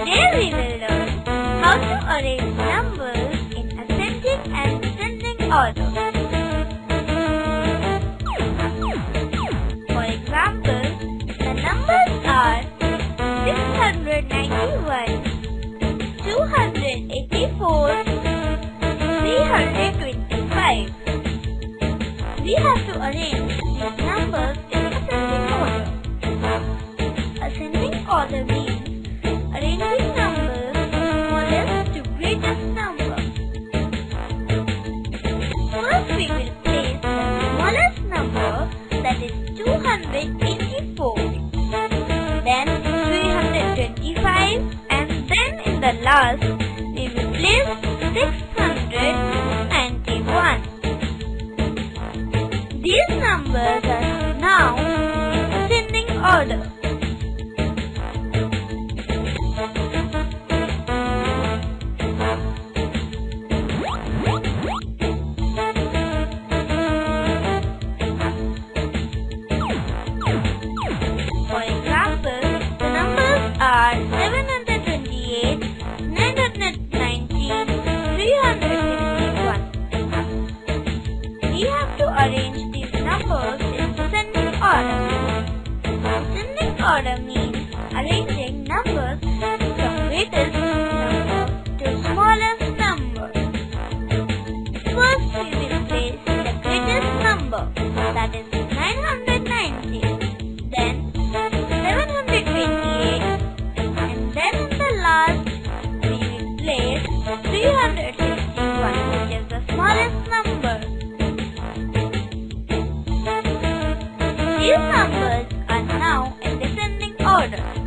Today we will learn how to arrange numbers in ascending and descending order. For example, the numbers are 691, 284, 325. We have to arrange these numbers in ascending order. Ascending order First we will place the smallest number that is 284. Then 325 and then in the last we will place 691. These numbers are now in ascending order. 351. We have to arrange these numbers in ascending order. Ascending order means arranging numbers from greatest These numbers are now in descending order.